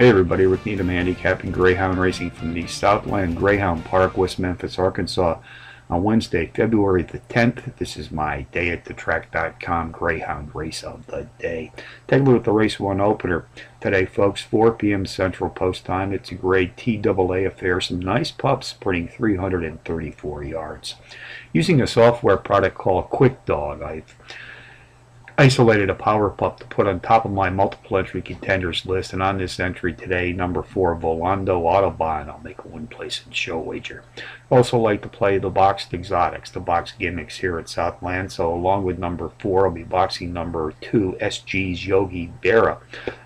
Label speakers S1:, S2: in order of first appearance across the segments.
S1: Hey everybody, Rick Needham handicapping Greyhound Racing from the Southland Greyhound Park, West Memphis, Arkansas on Wednesday, February the 10th. This is my day at the track.com Greyhound race of the day. Take a look at the race one opener today, folks. 4 p.m. Central Post time. It's a grade TAA affair. Some nice pups sprinting 334 yards. Using a software product called QuickDog, I've isolated a power pup to put on top of my multiple entry contenders list and on this entry today number four Volando Autobahn I'll make a one place and show wager. Also like to play the boxed exotics the box gimmicks here at Southland. So along with number four I'll be boxing number two SG's Yogi Berra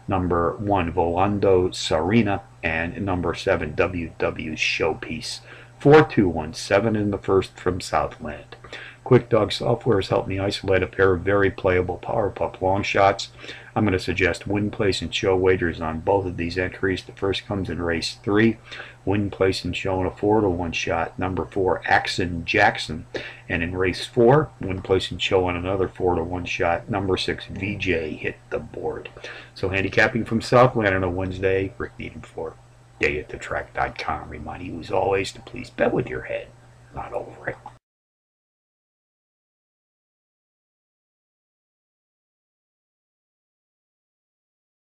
S1: number one Volando Sarina and number seven WW's Showpiece. 4217 in the first from Southland QuickDog software has helped me isolate a pair of very playable Power Pup long shots. I'm going to suggest win, place, and show wagers on both of these entries. The first comes in race three. Win, place, and show in a four to one shot. Number four, Axon Jackson. And in race four, win, place, and show on another four to one shot. Number six, VJ hit the board. So handicapping from Southland on a Wednesday. Rick Needham for dayatthetrack.com. Remind you as always to please bet with your head.